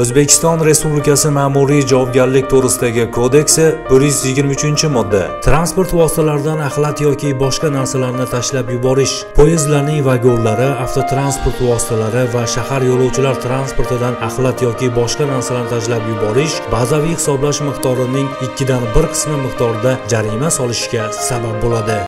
o'zbekiston respublikasi ma'muriy javobgarlik to'g'risidagi kodeksi 123 modda. Transport vositalaridan axlat yoki boshqa narsalarni tashlab yuborish. Poyezdlarning vagonlari avtotransport vositalari va shahar yo'lovchilar transportidan axlat yoki boshqa narsalarni tashlab yuborish bazaviy hisoblash miqdorining 2 dan 1 qismi miqdorida jarima solishga sabab bo'ladi.